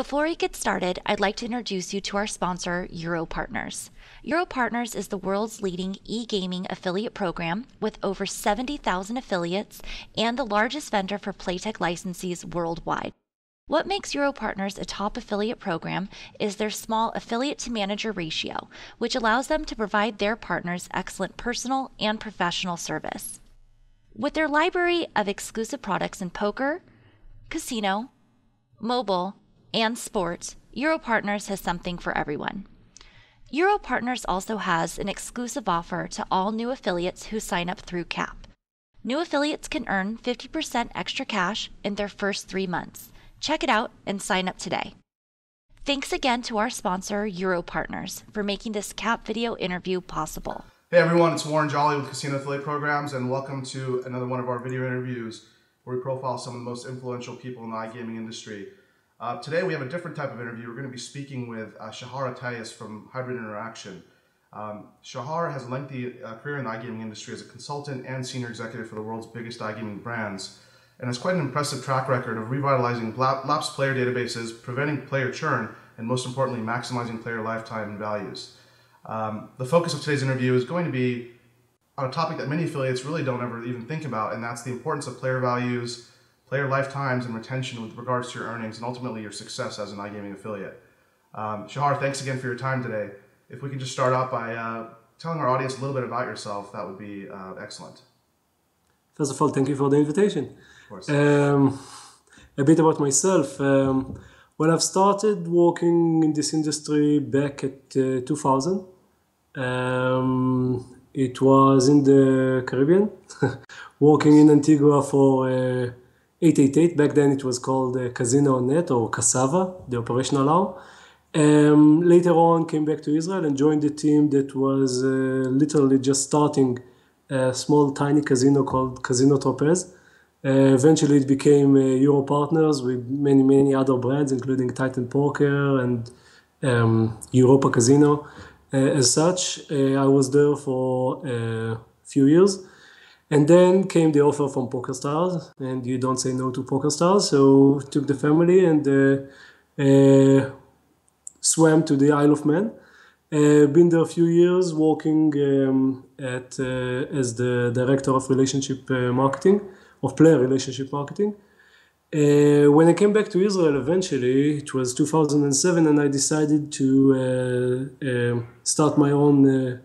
Before we get started, I'd like to introduce you to our sponsor, Europartners. Europartners is the world's leading e gaming affiliate program with over 70,000 affiliates and the largest vendor for Playtech licensees worldwide. What makes Europartners a top affiliate program is their small affiliate to manager ratio, which allows them to provide their partners excellent personal and professional service. With their library of exclusive products in poker, casino, mobile, and sports, Europartners has something for everyone. Europartners also has an exclusive offer to all new affiliates who sign up through CAP. New affiliates can earn 50% extra cash in their first three months. Check it out and sign up today. Thanks again to our sponsor, Europartners, for making this CAP video interview possible. Hey everyone, it's Warren Jolly with Casino Affiliate Programs, and welcome to another one of our video interviews where we profile some of the most influential people in the iGaming industry. Uh, today we have a different type of interview. We're going to be speaking with uh, Shahar Attias from Hybrid Interaction. Um, Shahar has a lengthy uh, career in the iGaming industry as a consultant and senior executive for the world's biggest iGaming brands, and has quite an impressive track record of revitalizing lapsed player databases, preventing player churn, and most importantly, maximizing player lifetime values. Um, the focus of today's interview is going to be on a topic that many affiliates really don't ever even think about, and that's the importance of player values, player lifetimes and retention with regards to your earnings and ultimately your success as an iGaming affiliate. Um, Shahar, thanks again for your time today. If we could just start out by uh, telling our audience a little bit about yourself, that would be uh, excellent. First of all, thank you for the invitation. Um, a bit about myself. Um, well, I've started working in this industry back at uh, 2000. Um, it was in the Caribbean, working in Antigua for uh, 888. Back then it was called uh, Casino Net or Cassava, the operational arm. Um, later on, came back to Israel and joined the team that was uh, literally just starting a small, tiny casino called Casino Tropez. Uh, eventually, it became uh, Europartners with many, many other brands, including Titan Poker and um, Europa Casino. Uh, as such, uh, I was there for a few years. And then came the offer from PokerStars, and you don't say no to PokerStars. So took the family and uh, uh, swam to the Isle of Man. Uh, been there a few years, working um, at uh, as the director of relationship uh, marketing, of player relationship marketing. Uh, when I came back to Israel, eventually it was 2007, and I decided to start my own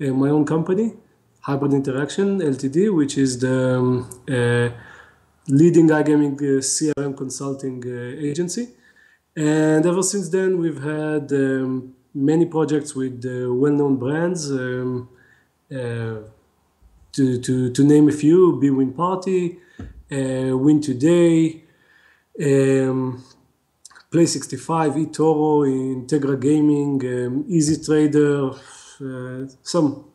my own company Hybrid Interaction Ltd, which is the um, uh, leading iGaming uh, CRM consulting uh, agency. And ever since then, we've had um, many projects with uh, well-known brands. Um, uh, to, to, to name a few, bwin Party, uh, Win Today, um, Play65, eToro, Integra Gaming, um, Easy Trader, some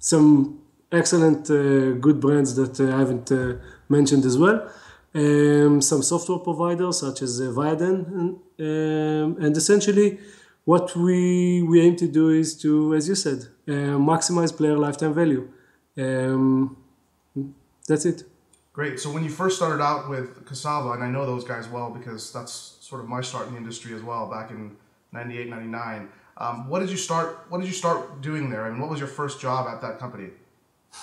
some excellent uh, good brands that uh, I haven't uh, mentioned as well. Um, some software providers such as uh, Viaden, and, um, and essentially what we we aim to do is to, as you said, uh, maximize player lifetime value. Um, that's it. Great. So when you first started out with Cassava, and I know those guys well because that's sort of my start in the industry as well, back in 98, 99. Um, what did you start? What did you start doing there? I mean, what was your first job at that company?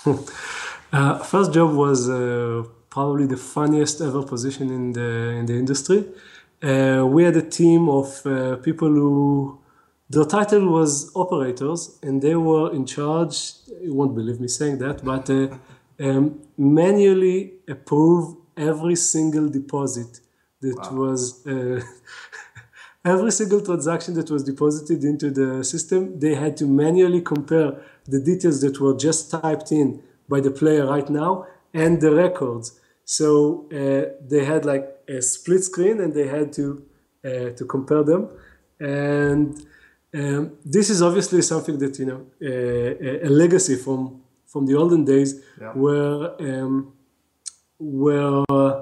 uh, first job was uh, probably the funniest ever position in the in the industry. Uh, we had a team of uh, people who their title was operators, and they were in charge. You won't believe me saying that, but uh, um, manually approve every single deposit that wow. was uh, every single transaction that was deposited into the system, they had to manually compare the details that were just typed in by the player right now and the records. So uh, they had like a split screen and they had to uh, to compare them. And um, this is obviously something that you know uh, a legacy from from the olden days yeah. where um, where uh,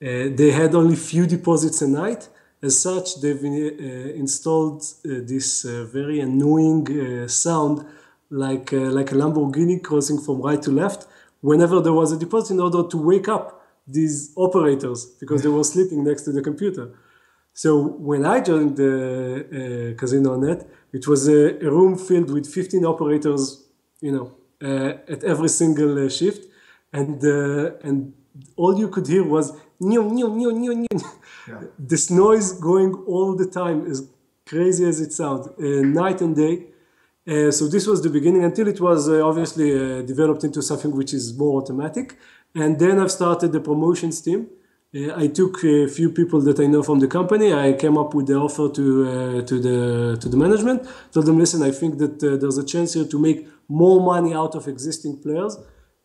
they had only few deposits a night as such, they've uh, installed uh, this uh, very annoying uh, sound like, uh, like a Lamborghini crossing from right to left whenever there was a deposit in order to wake up these operators because they were sleeping next to the computer. So when I joined the uh, Casino.net, it was a, a, room filled with 15 operators, you know, uh, at every single uh, shift, and uh, and all you could hear was new, new, new, new, new. Yeah. This noise going all the time, as crazy as it sounds, uh, night and day. Uh, so this was the beginning until it was obviously developed into something which is more automatic. And then I've started the promotions team uh, I took a few people that I know from the company. I came up with the offer to uh, to the to the management. Told them, listen, I think that uh, there's a chance here to make more money out of existing players.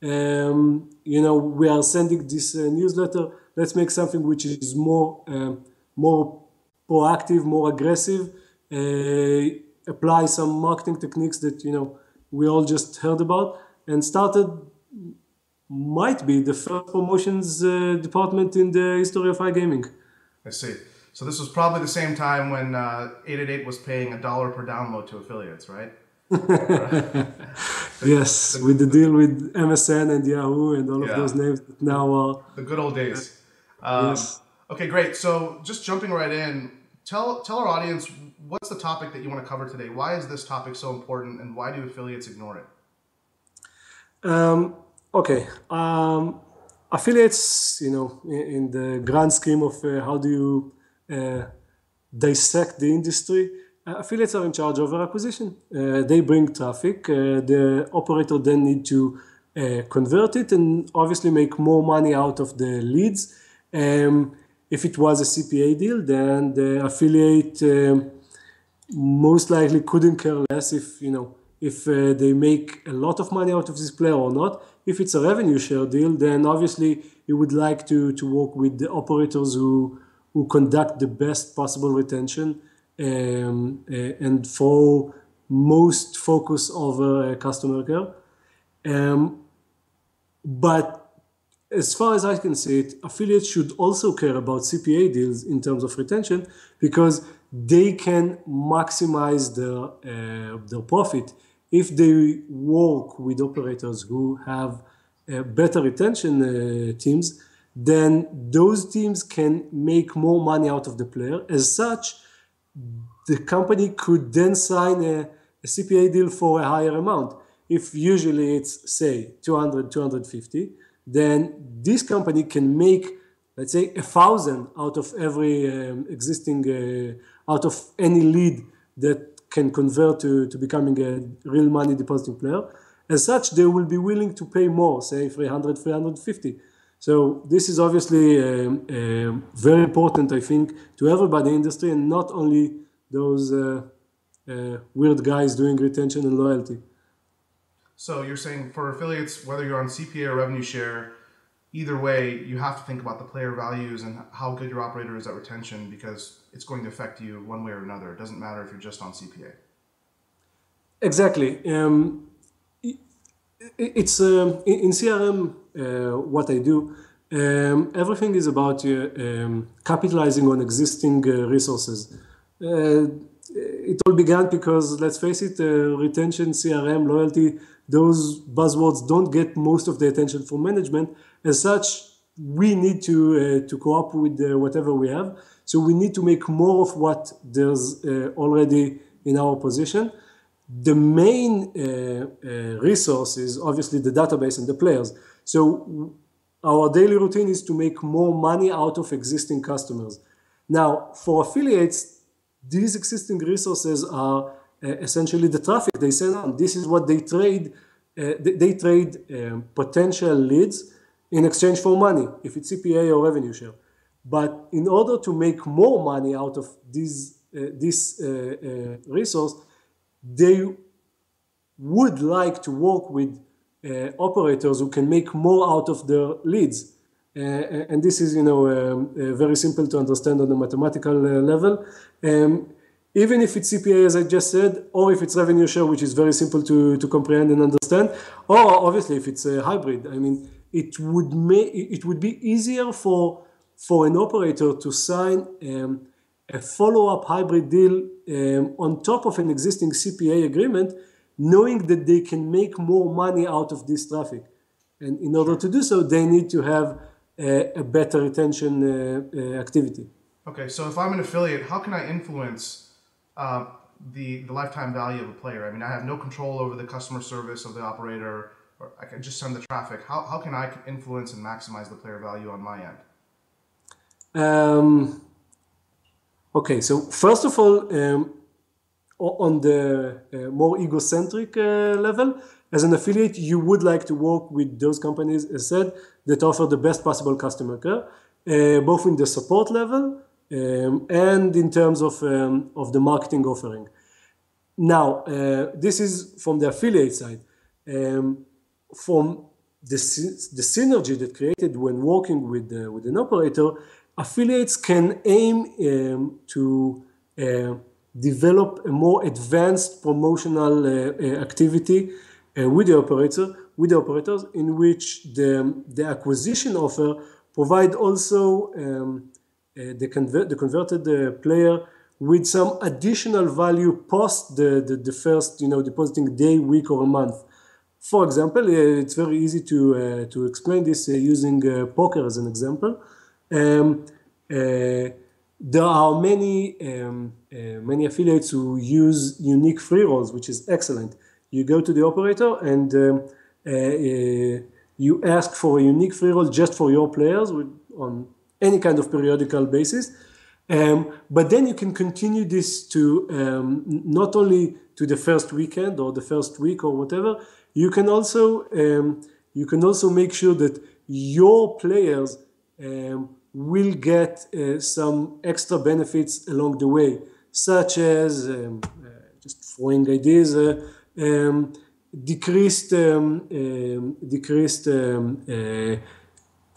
Um, you know, we are sending this uh, newsletter. Let's make something which is more um, more proactive, more aggressive. Uh, apply some marketing techniques that you know we all just heard about, and started might be the first promotions uh, department in the history of iGaming. I see. So this was probably the same time when uh, 888 was paying a dollar per download to affiliates, right? yes, with the deal with MSN and Yahoo and all yeah. of those names that now are the good old days. Um, yes. Okay, great. So just jumping right in, tell tell our audience what's the topic that you want to cover today. Why is this topic so important, and why do affiliates ignore it? Um, Okay. Um, affiliates, you know, in, in, the grand scheme of uh, how do you uh, dissect the industry, uh, affiliates are in charge of acquisition. Uh, they bring traffic. Uh, the operator then need to uh, convert it and obviously make more money out of the leads. Um, if it was a CPA deal, then the affiliate um, most likely couldn't care less if you know if they make a lot of money out of this player or not if it's a revenue share deal, then obviously you would like to, to work with the operators who, who conduct the best possible retention um, uh, and for most focus over uh, customer care. Um, but as far as I can see it, affiliates should also care about CPA deals in terms of retention because they can maximize their, uh, their profit if they work with operators who have uh, better retention uh, teams, then those teams can make more money out of the player. As such, the company could then sign a, a CPA deal for a higher amount. If usually it's, say, 200, 250, then this company can make, let's say, a thousand out of every um, existing, uh, out of any lead that can convert to, to becoming a real money depositing player. As such, they will be willing to pay more, say 300, 350. So this is obviously um, um, very important, I think, to everybody in the industry and not only those uh, uh, weird guys doing retention and loyalty. So you're saying for affiliates, whether you're on CPA or revenue share, either way, you have to think about the player values and how good your operator is at retention because it's going to affect you one way or another. It doesn't matter if you're just on CPA. Exactly. Um, it's um, in CRM uh, what I do. Um, everything is about uh, um, capitalizing on existing uh, resources. Uh, it all began because, let's face it, uh, retention, CRM, loyalty, those buzzwords don't get most of the attention from management. As such, we need to uh, to co-op with uh, whatever we have. So we need to make more of what there's uh, already in our position. The main uh, uh, resource is obviously the database and the players. So our daily routine is to make more money out of existing customers. Now, for affiliates, these existing resources are essentially the traffic they send on. This is what they trade. They, they, trade um, potential leads in exchange for money, if it's CPA or revenue share. But in order to make more money out of this, uh, this uh, uh, resource, they would like to work with uh, operators who can make more out of their leads. Uh, and this is, you know, um, uh, very simple to understand on a mathematical level. Um, even if it's CPA, as I just said, or if it's revenue share, which is very simple to, to comprehend and understand, or obviously if it's a hybrid. I mean, it would make it would be easier for for an operator to sign um, a follow-up hybrid deal um, on top of an existing CPA agreement, knowing that they can make more money out of this traffic. And in order to do so, they need to have a, a better retention uh, uh, activity. Okay, so if I'm an affiliate, how can I influence uh, the the lifetime value of a player? I mean, I have no control over the customer service of the operator, or I can just send the traffic. How, how can I influence and maximize the player value on my end? Um, okay, so first of all, um, on the uh, more egocentric uh, level, as an affiliate, you would like to work with those companies, as said, that offer the best possible customer care, uh, both in the support level um, and in terms of, um, of the marketing offering. Now, uh, this is from the affiliate side. Um, from the, the synergy that created when working with, uh, with an operator, affiliates can aim um, to uh, develop a more advanced promotional uh, uh, activity uh, with the operator, with the operators, in which the, the acquisition offer provide also um, the, convert, the converted player with some additional value post the, the, the, first, you know, depositing day, week, or month. For example, uh, it's very easy to, uh, to explain this uh, using poker as an example. Um, there are many um, uh, many affiliates who use unique free rolls, which is excellent. You go to the operator and um, uh, uh, you ask for a unique free roll just for your players with, on any kind of periodical basis. Um, but then you can continue this to um, not only to the first weekend or the first week or whatever. You can also um, you can also make sure that your players um, will get uh, some extra benefits along the way, such as um, uh, just throwing ideas, uh, um, decreased decreased uh,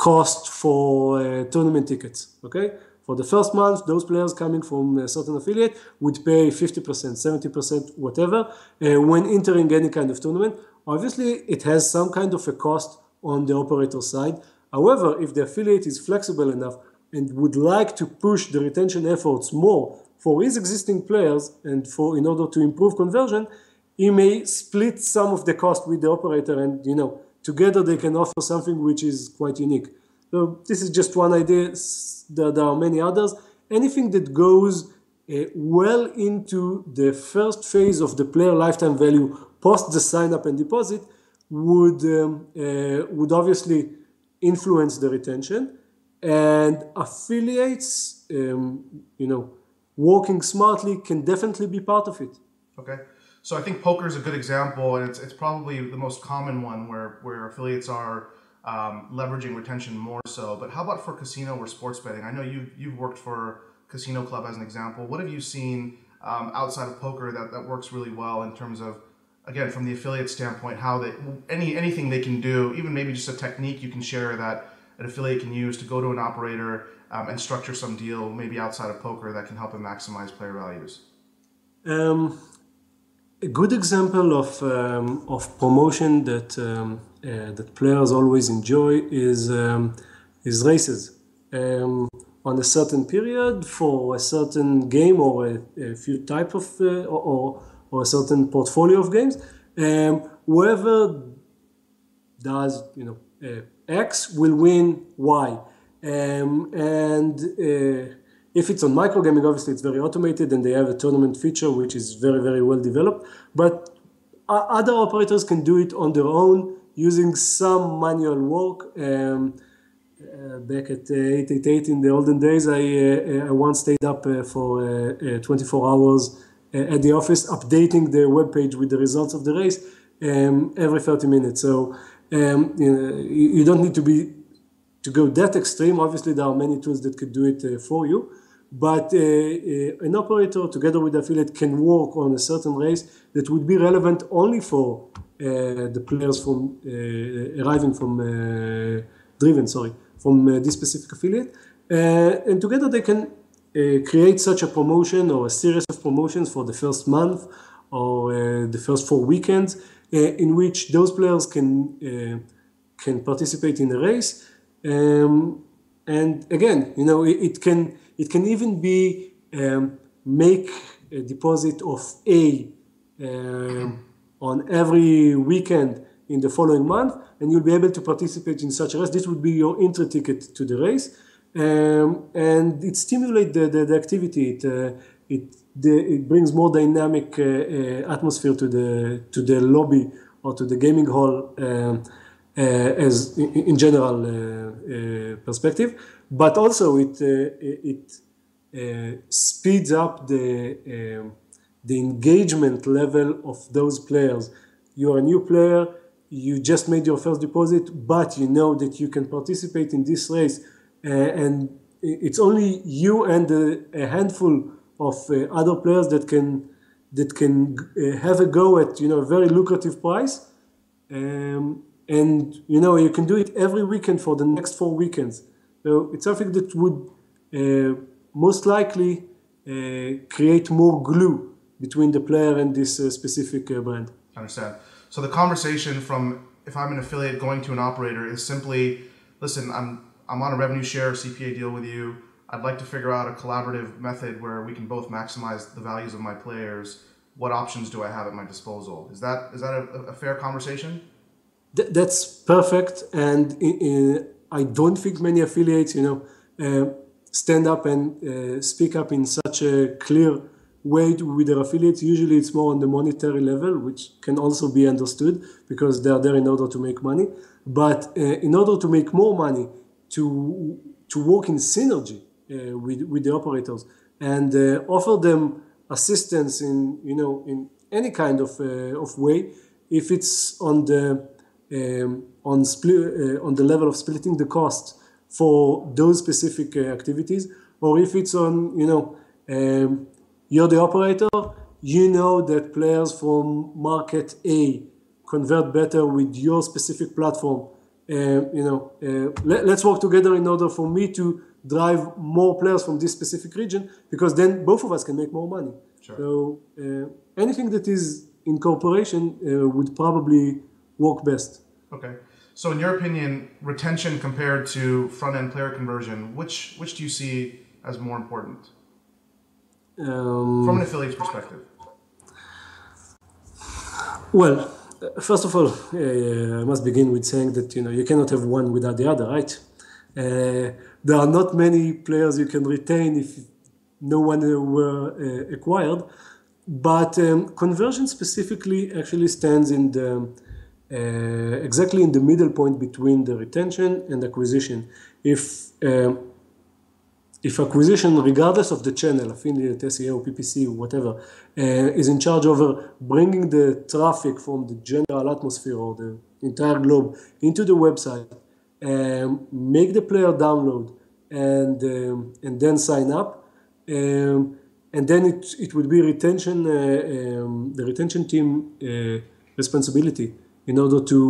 cost for uh, tournament tickets. Okay, for the first month, those players coming from a certain affiliate would pay 50%, 70%, whatever, uh, when entering any kind of tournament. Obviously, it has some kind of a cost on the operator side However, if the affiliate is flexible enough and would like to push the retention efforts more for his existing players and for in order to improve conversion, he may split some of the cost with the operator and you know together they can offer something which is quite unique. So this is just one idea. There are many others. Anything that goes uh, well into the first phase of the player lifetime value post the sign up and deposit would um, uh, would obviously influence the retention and affiliates um, you know working smartly can definitely be part of it okay so i think poker is a good example and it's, it's probably the most common one where, where affiliates are um, leveraging retention more so. But how about for casino or sports betting? I know you've, you've worked for casino club as an example. What have you seen um, outside of poker that, that works really well in terms of again from the affiliate standpoint how they any anything they can do even maybe just a technique you can share that an affiliate can use to go to an operator um, and structure some deal maybe outside of poker that can help them maximize player values? Um, a good example of um, of promotion that um, uh, that players always enjoy is um, is races um, on a certain period for a certain game or a, a few type of uh, or, or a certain portfolio of games. Um, whoever does, you know, uh, X will win Y. Um, and uh, if it's on microgaming, obviously it's very automated and they have a tournament feature which is very, very well developed. But other operators can do it on their own using some manual work. Um, uh, back at uh, 888 in the olden days, I, uh, I once stayed up uh, for uh, 24 hours uh, at the office updating the web page with the results of the race um, every 30 minutes. So um, you, know, you, don't need to be to go that extreme. Obviously, there are many tools that could do it uh, for you. But uh, uh, an operator together with affiliate can work on a certain race that would be relevant only for uh, the players from uh, arriving from driven, sorry, from this specific affiliate. and together they can uh, create such a promotion or a series of promotions for the first month or uh, the first four weekends uh, in which those players can can participate in the race um, and again you know it, it, can it can even be um, make a deposit of a um, on every weekend in the following month and you'll be able to participate in such a race this would be your entry ticket to the race um, and it stimulates the, the, the, activity. It, uh, it, the, it brings more dynamic uh, uh, atmosphere to the, to the lobby or to the gaming hall um, uh, as in, in general uh, perspective. But also it, it speeds up the, um, the engagement level of those players. You're a new player, you just made your first deposit, but you know that you can participate in this race uh, and it's only you and a, handful of uh, other players that can that can uh, have a go at you know a very lucrative price um, and you know you can do it every weekend for the next four weekends so it's something that would uh, most likely uh, create more glue between the player and this uh, specific brand I understand so the conversation from if i'm an affiliate going to an operator is simply listen i'm I'm on a revenue share CPA deal with you. I'd like to figure out a collaborative method where we can both maximize the values of my players. What options do I have at my disposal? Is that is that a, a fair conversation? Th- that's perfect, and in, in, I don't think many affiliates, you know, uh, stand up and uh, speak up in such a clear way with their affiliates. Usually, it's more on the monetary level, which can also be understood because they are there in order to make money. But uh, in order to make more money, to to work in synergy with with the operators and offer them assistance in you know in any kind of uh, of way if it's on the um, on split uh, on the level of splitting the cost for those specific uh, activities or if it's on you know um, you're the operator you know that players from market A convert better with your specific platform uh, you know, uh, let, us work together in order for me to drive more players from this specific region because then both of us can make more money. Sure. So uh, anything that is in cooperation would probably work best. Okay. So, in your opinion, retention compared to front end player conversion, which which do you see as more important um, from an affiliate's perspective? Well, first of all, uh, I must begin with saying that you know you cannot have one without the other, right? Uh, there are not many players you can retain if no one were uh, acquired, but um, conversion specifically actually stands in the uh, exactly in the middle point between the retention and acquisition. If um, if acquisition, regardless of the channel, affiliate, SEO, PPC, whatever, uh, is in charge over bringing the traffic from the general atmosphere or the entire globe into the website, um, make the player download, and um, and then sign up, um, and then it it would be retention uh, um, the retention team uh, responsibility in order to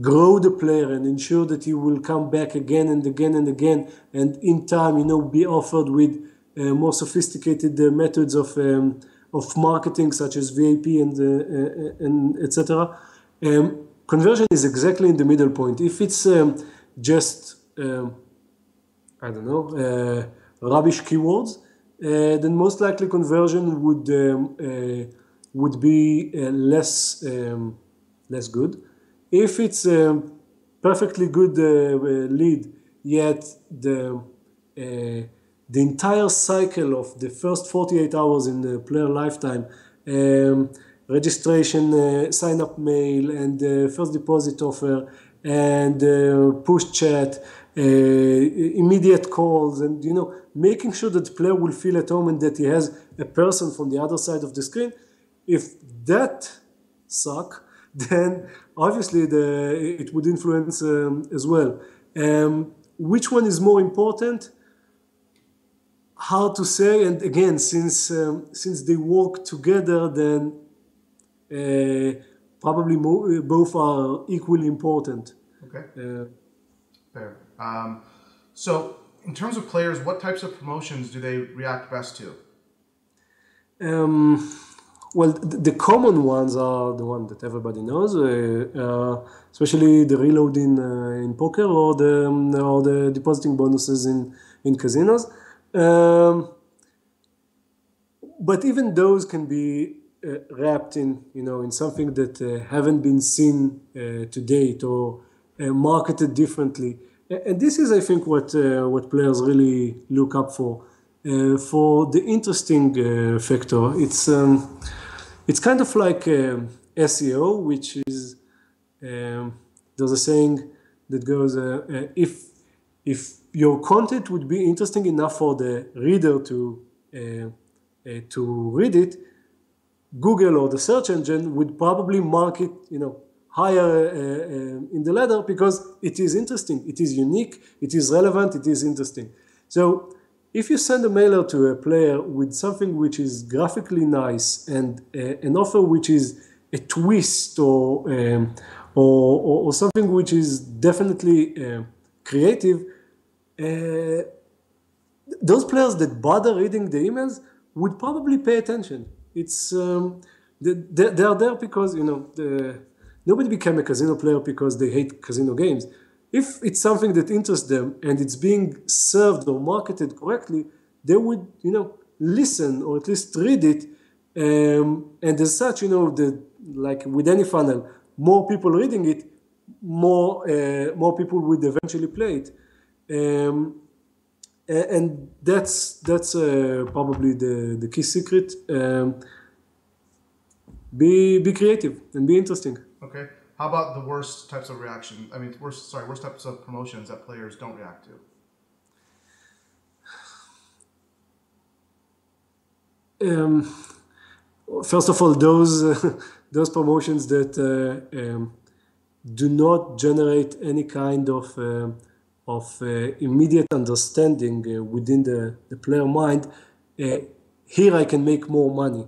grow the player and ensure that he will come back again and again and again and in time you know be offered with uh, more sophisticated uh, methods of um, of marketing such as VIP and uh, uh and etc. Um, conversion is exactly in the middle point. If it's um, just um, I don't know uh, rubbish keywords, uh, then most likely conversion would um, would be less um, less good if it's a perfectly good uh, lead, yet the uh, the entire cycle of the first 48 hours in the player lifetime, um, registration, uh, sign up mail, and uh, first deposit offer, and push chat, uh, immediate calls, and you know, making sure that the player will feel at home and that he has a person from the other side of the screen. If that suck, then obviously the, it would influence um, as well. Um, which one is more important? Hard to say. And again, since um, since they work together, then uh, probably mo- both are equally important. Okay. Uh, Fair. Um, so, in terms of players, what types of promotions do they react best to? Um, well, the common ones are the one that everybody knows, uh, uh, especially the reload in, uh, in poker or the, um, or the depositing bonuses in, in casinos. Um, but even those can be uh, wrapped in, you know, in something that uh, haven't been seen uh, to date or marketed differently. and this is, I think, what what players really look up for. For the interesting factor, it's um, it's kind of like uh, SEO, which is um, there's a saying that goes uh, uh, if if your content would be interesting enough for the reader to to read it, Google or the search engine would probably mark it, you know, higher uh, uh, in the ladder because it is interesting, it is unique, it is relevant, it is interesting. So if you send a mailer to a player with something which is graphically nice and uh, an offer which is a twist or, um, or, or, or, something which is definitely uh, creative, uh, those players that bother reading the emails would probably pay attention. It's um, they, they are there because you know the Nobody became a casino player because they hate casino games. If it's something that interests them and it's being served or marketed correctly, they would, you know, listen or at least read it. Um, and as such, you know, the like with any funnel, more people reading it, more uh, more people would eventually play it. Um, and that's that's uh, probably the, the key secret. Um, be be creative and be interesting. Okay. How about the worst types of reaction? I mean, worst sorry, worst types of promotions that players don't react to. Um, first of all, those uh, those promotions that uh, um, do not generate any kind of uh, of uh, immediate understanding uh, within the, the player mind. Uh, here I can make more money.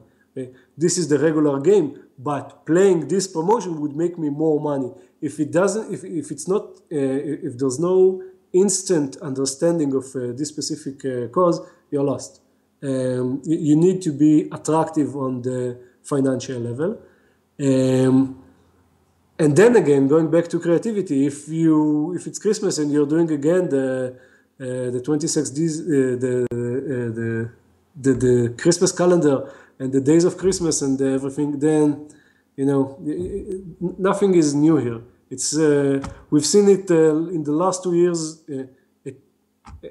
this is the regular game but playing this promotion would make me more money. If it doesn't if, if it's not uh, if there's no instant understanding of uh, this specific uh, cause you're lost. Um, you, you, need to be attractive on the financial level. Um, and then again going back to creativity if you if it's christmas and you're doing again the uh, the 26 days uh, the, uh, the the the christmas calendar and the days of Christmas and everything, then you know nothing is new here. It's uh, we've seen it uh, in the last two years uh, at,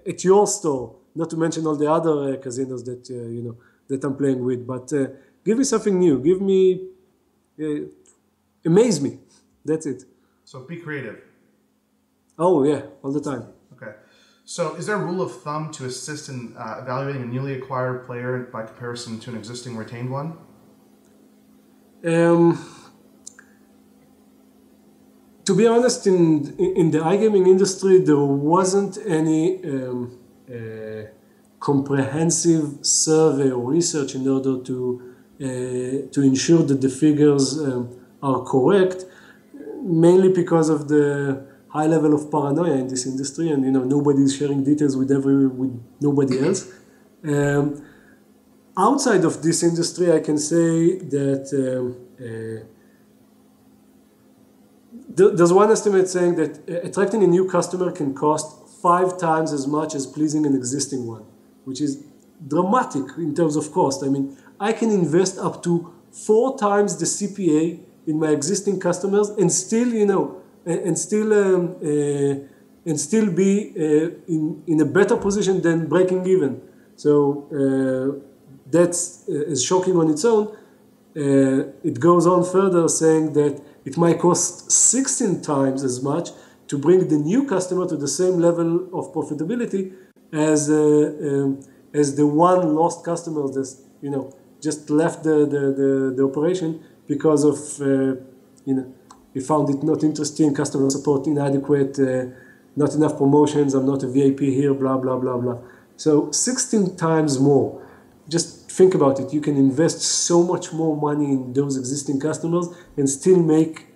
at, your store. Not to mention all the other uh, casinos that uh, you know that I'm playing with. But uh, give me something new. Give me amaze me. That's it. So be creative. Oh yeah, all the time. So, is there a rule of thumb to assist in uh, evaluating a newly acquired player by comparison to an existing retained one? Um, to be honest, in in the iGaming industry, there wasn't any um, uh, comprehensive survey or research in order to uh, to ensure that the figures um, are correct, mainly because of the high level of paranoia in this industry, and you know nobody is sharing details with every with nobody else. Um, outside of this industry, I can say that um, uh, there's one estimate saying that attracting a new customer can cost five times as much as pleasing an existing one, which is dramatic in terms of cost. I mean, I can invest up to four times the CPA in my existing customers and still, you know, and still um, uh, and still be uh, in, in a better position than breaking even. So uh, that's is shocking on its own. it goes on further saying that it might cost 16 times as much to bring the new customer to the same level of profitability as um, as the one lost customer that you know just left the the, the, the operation because of uh, you know we found it not interesting, customer support inadequate, uh, not enough promotions, I'm not a VIP here, blah, blah, blah, blah. So 16 times more. Just think about it. You can invest so much more money in those existing customers and still make,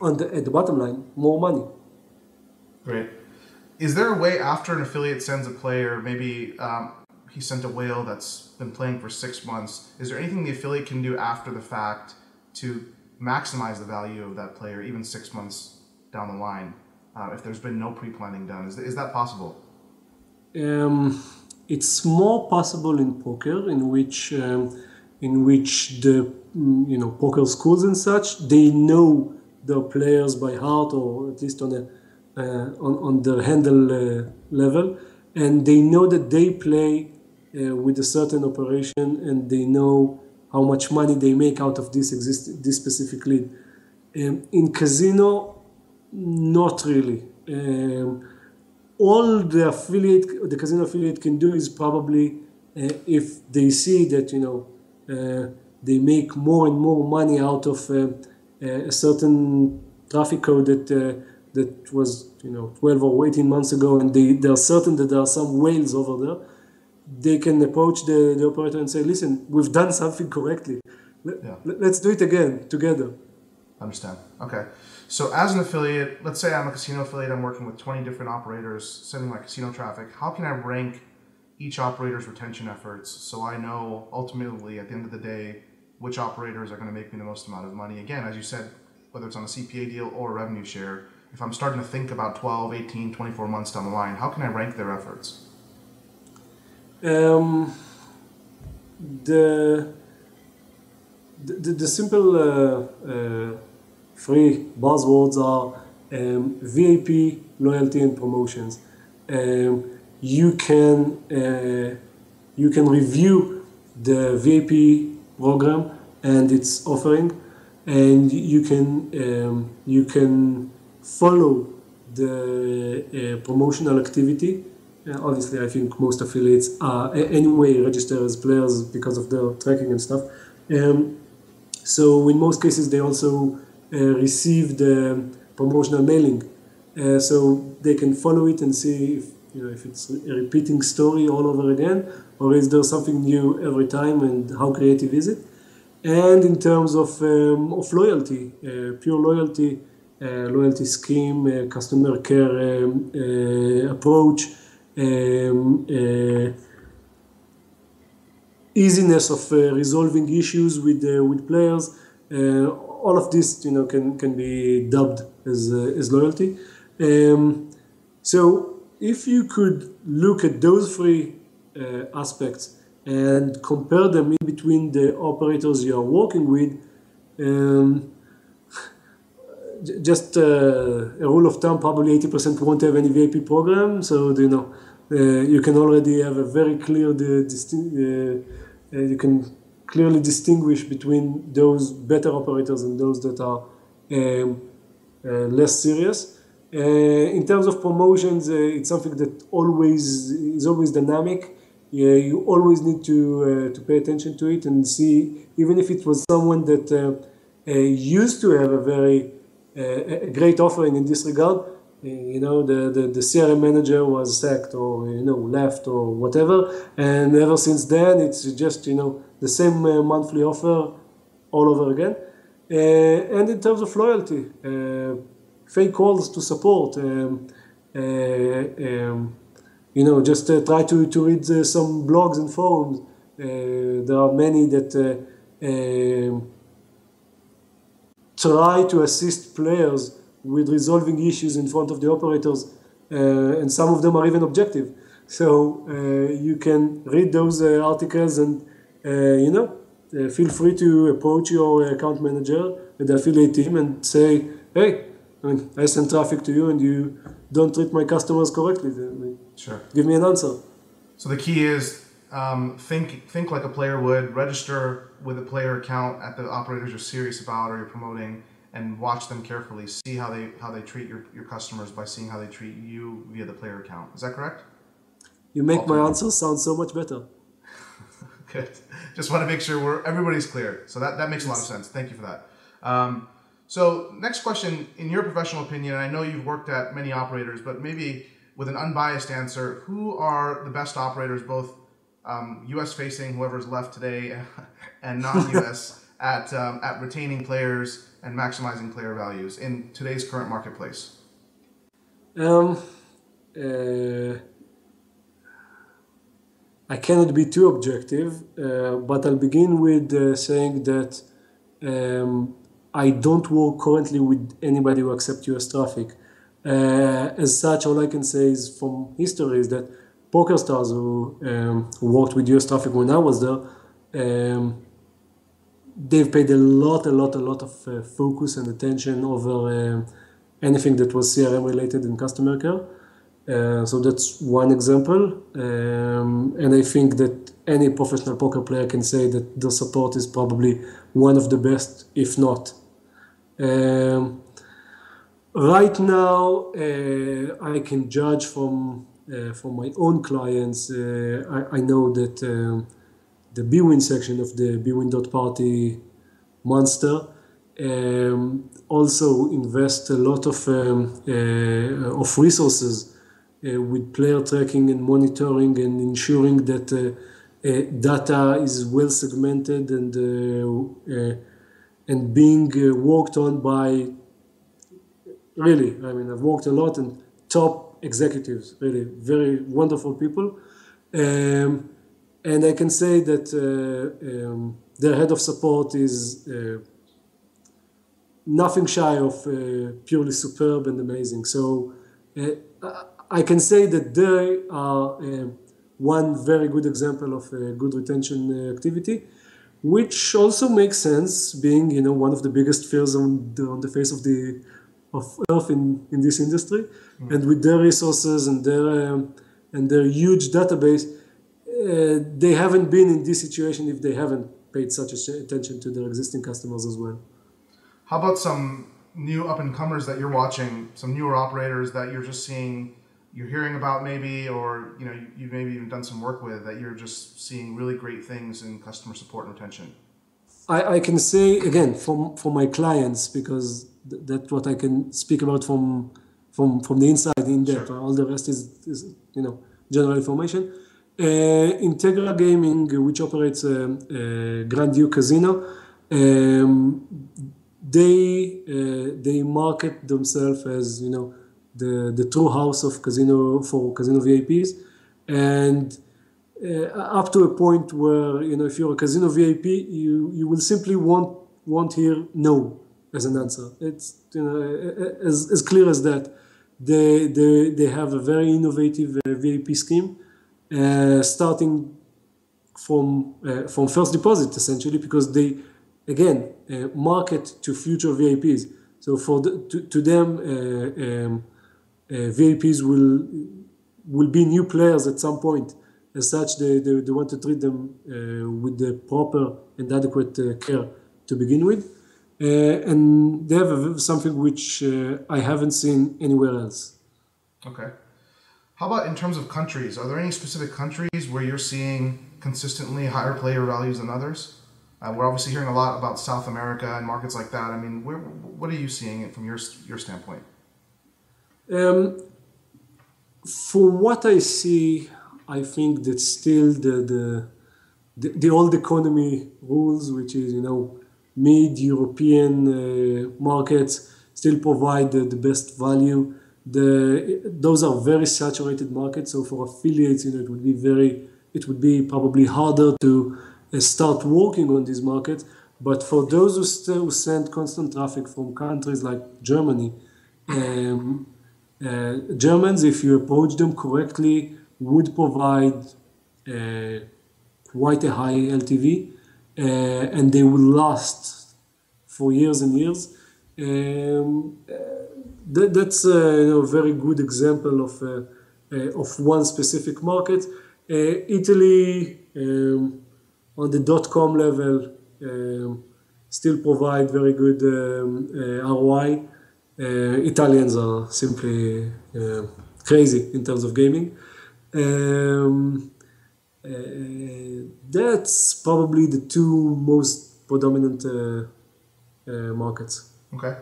on the, at the bottom line, more money. Great. Is there a way after an affiliate sends a player, maybe um, he sent a whale that's been playing for six months, is there anything the affiliate can do after the fact to maximize the value of that player even six months down the line uh, if there's been no pre-planning done. Is, is that possible? Um, it's more possible in poker, in which um, in which the you know poker schools and such they know their players by heart or at least on a uh, on, on the handle uh, level, and they know that they play uh, with a certain operation, and they know how much money they make out of this exist this specific lead. Um, in casino, not really. Um, all the affiliate, the casino affiliate can do is probably uh, if they see that you know uh, they make more and more money out of uh, a certain traffic code that uh, that was you know 12 or 18 months ago, and they, they are certain that there are some whales over there. They can approach the, the operator and say, "Listen, we've done something correctly. Yeah. Let's do it again together." Understand? Okay. So as an affiliate, let's say I'm a casino affiliate, I'm working with 20 different operators sending my casino traffic. How can I rank each operator's retention efforts so I know ultimately at the end of the day which operators are going to make me the most amount of money? Again, as you said, whether it's on a CPA deal or a revenue share, if I'm starting to think about 12, 18, 24 months down the line, how can I rank their efforts? Um, the, the, the simple uh, uh, three buzzwords are um, VIP, loyalty, and promotions. Um, you can uh, you can review the VIP program and its offering, and you can um, you can follow the uh, promotional activity. Uh, obviously, I think most affiliates are anyway registered as players because of their tracking and stuff. Um, so in most cases, they also uh, receive the promotional mailing, uh, so they can follow it and see if you know if it's a repeating story all over again, or is there something new every time, and how creative is it? And in terms of um, of loyalty, uh, pure loyalty, loyalty scheme, customer care um, approach. Um, easiness of uh, resolving issues with uh, with players. Uh, all of this, you know, can can be dubbed as as loyalty. Um, so if you could look at those three aspects and compare them in between the operators you are working with, um, just uh, a rule of thumb, probably 80% won't have any VIP program. So, you know, uh, you can already have a very clear, uh, you can clearly distinguish between those better operators and those that are um, less serious. Uh, in terms of promotions, uh, it's something that always is always dynamic. Yeah, you always need to uh, to pay attention to it and see, even if it was someone that used to have a very a great offering in this regard. You know, the, the, the CRM manager was sacked or, you know, left or whatever. And ever since then, it's just, you know, the same uh, monthly offer all over again. Uh, and in terms of loyalty, uh, fake calls to support, um, uh, um, you know, just uh, try to, to read uh, some blogs and forums. there are many that um, try to assist players with resolving issues in front of the operators, uh, and some of them are even objective. So uh, you can read those uh, articles and uh, you know uh, feel free to approach your account manager the affiliate team and say, hey, I, mean, I send traffic to you and you don't treat my customers correctly. Sure. Give me an answer. So the key is um, think think like a player would. Register with a player account at the operators you're serious about or you're promoting, and watch them carefully. See how they how they treat your, your customers by seeing how they treat you via the player account. Is that correct? You make Ultimately. my answer sound so much better. Good. Just want to make sure we're everybody's clear. So that, that makes yes. a lot of sense. Thank you for that. Um, so next question, in your professional opinion, I know you've worked at many operators, but maybe with an unbiased answer, who are the best operators, both um, U.S. facing, whoever's left today, and non-U.S. at um, at retaining players and maximizing player values in today's current marketplace? Um, uh, I cannot be too objective, uh, but I'll begin with uh, saying that um, I don't work currently with anybody who accepts US traffic. Uh, as such, all I can say is from history is that PokerStars who, um, worked with US traffic when I was there, um, they've paid a lot, a lot, a lot of uh, focus and attention over uh, anything that was CRM related in customer care. Uh, so that's one example. Um, and I think that any professional poker player can say that the support is probably one of the best, if not. Um, right now, uh, I can judge from uh, from my own clients. Uh, I, I, know that um, the bwin section of the bwin.party monster um, also invest a lot of um, uh, of resources uh, with player tracking and monitoring and ensuring that uh, data is well segmented and and being worked on by really I mean I've worked a lot and top executives really very wonderful people um, and I can say that uh, um, their head of support is uh, nothing shy of uh, purely superb and amazing. So I can say that they are uh, one very good example of good retention uh, activity, which also makes sense, being you know one of the biggest fears on the, on the face of the of Earth in, in this industry, mm. and with their resources and their um, and their huge database, uh, they haven't been in this situation if they haven't paid such attention to their existing customers as well. How about some new up and comers that you're watching, some newer operators that you're just seeing you're hearing about maybe, or you know, you, you've maybe even done some work with that you're just seeing really great things in customer support and retention? I, I can say again from for my clients because th- that's what I can speak about from from from the inside in depth. Sure. All the rest is, is you know general information. Uh, Integra Gaming, which operates uh, uh, Grand Duke Casino, um, they uh, they market themselves as you know the, the true house of casino for casino VIPs, and up to a point where you know if you're a casino VIP, you you will simply want want hear no as an answer. It's you know as, as clear as that. They they they have a very innovative uh, VIP scheme, uh, starting from uh, from first deposit essentially because they again uh, market to future VIPs. So for the, to, to them. Uh, um, uh, VIPs will will be new players at some point. As such, they, they, they want to treat them uh, with the proper and adequate uh, care to begin with. and they have a, something which I haven't seen anywhere else. Okay. How about in terms of countries? Are there any specific countries where you're seeing consistently higher player values than others? Uh, we're obviously hearing a lot about South America and markets like that. I mean, where, what are you seeing from your your standpoint? Um, from what I see, I think that still the, the, the, the old economy rules, which is, you know, mid-European uh, markets still provide the, the best value. The, those are very saturated markets, so for affiliates, you know, it would be very, it would be probably harder to uh, start working on these markets. But for those who, still who send constant traffic from countries like Germany, um, uh, Germans, if you approach them correctly, would provide uh, quite a high LTV, uh, and they will last for years and years. Um, that, that's a you know, very good example of of one specific market. Italy, um, on the dot com level, um, still provide very good um, ROI. Uh, Italians are simply uh, crazy in terms of gaming. Um, uh, that's probably the two most predominant markets. Okay.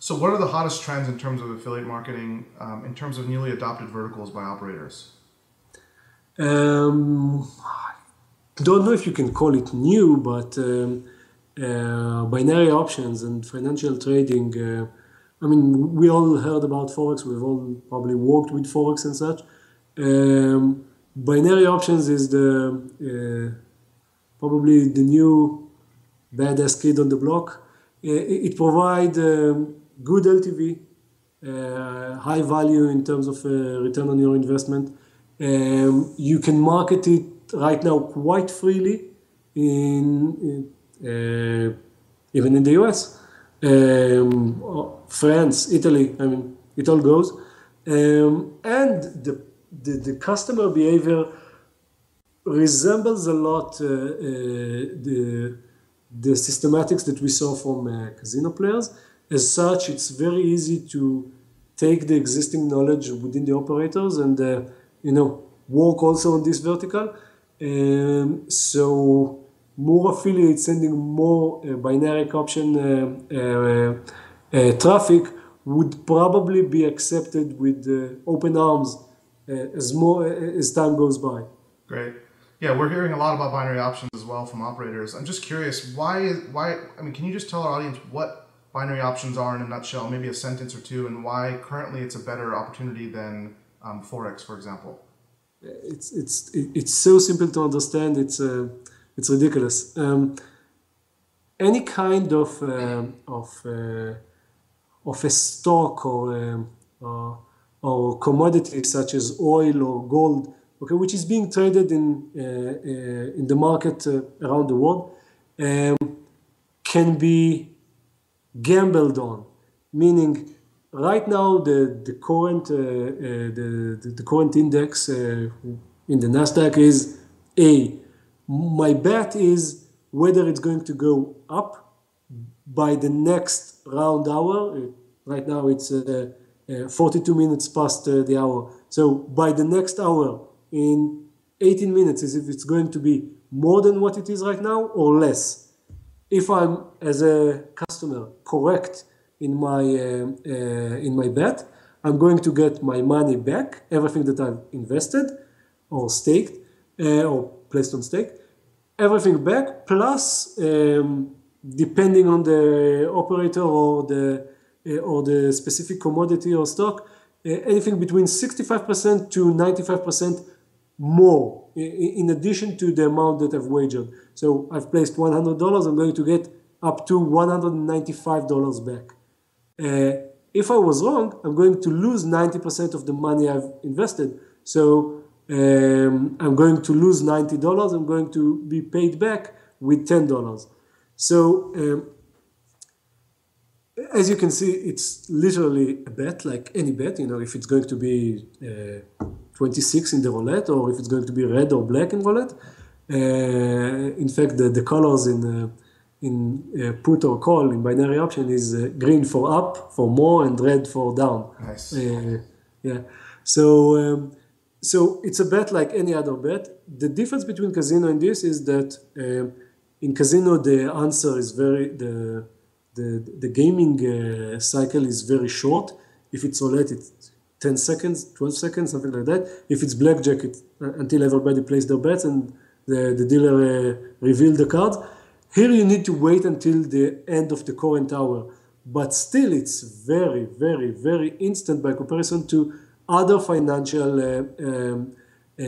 So, what are the hottest trends in terms of affiliate marketing, um, in terms of newly adopted verticals by operators? Um, I don't know if you can call it new, but um, uh, binary options and financial trading uh, I mean, we all heard about Forex. We've all probably worked with Forex and such. Um, binary options is the uh, probably the new badass kid on the block. Uh, it, it provides um, good LTV, uh, high value in terms of uh, return on your investment. Um, you can market it right now quite freely in, in uh, even in the US. um, France, Italy. I mean, it all goes. Um, and the, the, the customer behavior resembles a lot uh, uh, the the systematics that we saw from uh, casino players. As such, it's very easy to take the existing knowledge within the operators and uh, you know work also on this vertical. Um, so more affiliates sending more uh, binary option uh, traffic would probably be accepted with open arms as more as time goes by. Great. Yeah, we're hearing a lot about binary options as well from operators. I'm just curious, why? Is why? I mean, can you just tell our audience what binary options are in a nutshell, maybe a sentence or two, and why currently it's a better opportunity than um, forex, for example? It's it's it's so simple to understand. It's uh, it's ridiculous. Um, any kind of uh, of uh, of a stock or um, uh, or commodities such as oil or gold okay, which is being traded in, uh, uh, in the market uh, around the world, um, can be gambled on. Meaning, right now the, the current the, the, the, current index in the Nasdaq is A. My bet is whether it's going to go up by the next round hour. Right now it's uh, uh, 42 minutes past uh, the hour. So by the next hour, in 18 minutes is if it's going to be more than what it is right now or less. If I'm, as a customer, correct in my, uh, uh, in my bet, I'm going to get my money back, everything that I've invested or staked uh, or placed on stake, everything back, plus um, depending on the operator or the, uh, or the specific commodity or stock, uh, anything between 65% to 95% more in addition to the amount that I've wagered. So I've placed $100, I'm going to get up to $195 back. Uh, if I was wrong, I'm going to lose 90% of the money I've invested. So um, I'm going to lose $90, I'm going to be paid back with $10. So um, as you can see, it's literally a bet, like any bet. You know, if it's going to be uh, 26 in the roulette or if it's going to be red or black in roulette. Uh, in fact, the, the colors in uh, in uh, put or call in binary option is uh, green for up, for more, and red for down. Nice. Uh, yeah. So um, so it's a bet like any other bet. The difference between casino and this is that um, in casino the answer is very the the the gaming uh, cycle is very short. If it's roulette, it's 10 seconds, 12 seconds, something like that. If it's blackjack, it, uh, until everybody plays their bets and the, the dealer uh, reveal the cards. Here you need to wait until the end of the current hour. But still, it's very, very, very instant by comparison to other financial uh, um, uh,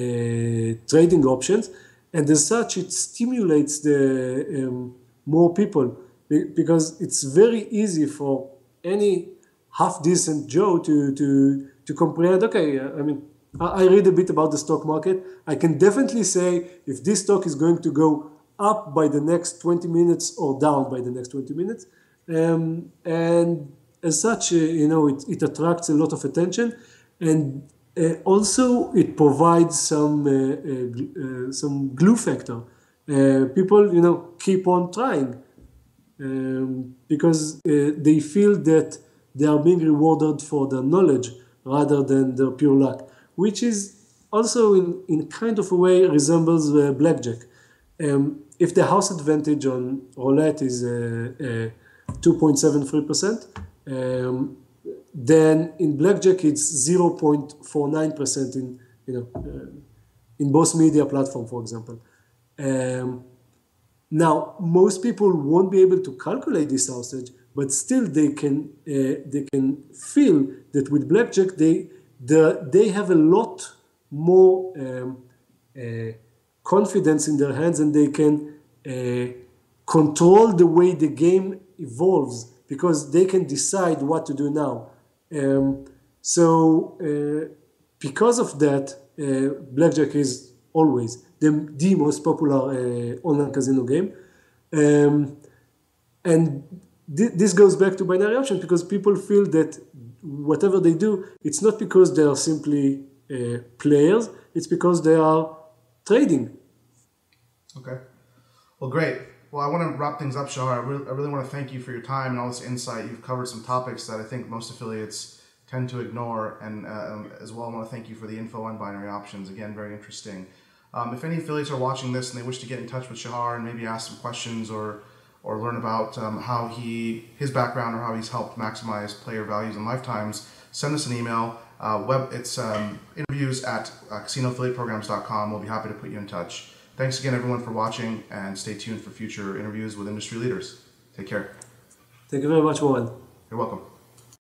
trading options. And as such, it stimulates the um, more people because it's very easy for any half decent Joe to, to to comprehend, okay, I mean, I read a bit about the stock market. I can definitely say if this stock is going to go up by the next 20 minutes or down by the next 20 minutes. Um, and as such, uh, you know, it, it attracts a lot of attention. And uh, also it provides some, uh, uh, uh some glue factor. Uh, people, you know, keep on trying um, because they feel that they are being rewarded for their knowledge rather than the pure luck, which is also in, in kind of a way resembles uh, blackjack. Um, if the house advantage on roulette is uh, uh, 2.73%, um, then in blackjack it's 0.49% in you know uh, in Boss Media platform, for example. Um, now most people won't be able to calculate this usage but still they can uh, they can feel that with blackjack they the, they have a lot more um, uh, confidence in their hands and they can uh, control the way the game evolves because they can decide what to do now. Um, so uh, because of that, uh, blackjack is always the, the most popular uh, online casino game. Um, and th- this goes back to binary options because people feel that whatever they do, it's not because they are simply uh, players, it's because they are trading. Okay. Well, great. Well, I want to wrap things up, Shahar. I really, I really want to thank you for your time and all this insight. You've covered some topics that I think most affiliates tend to ignore, and uh, as well, I want to thank you for the info on binary options. Again, very interesting. Um, if any affiliates are watching this and they wish to get in touch with Shahar and maybe ask some questions or or learn about um, how he his background or how he's helped maximize player values and lifetimes, send us an email. Uh, web it's um, interviews at uh, casinoaffiliateprograms.com. We'll be happy to put you in touch. Thanks again, everyone, for watching, and stay tuned for future interviews with industry leaders. Take care. Thank you very much, Warren. You're welcome.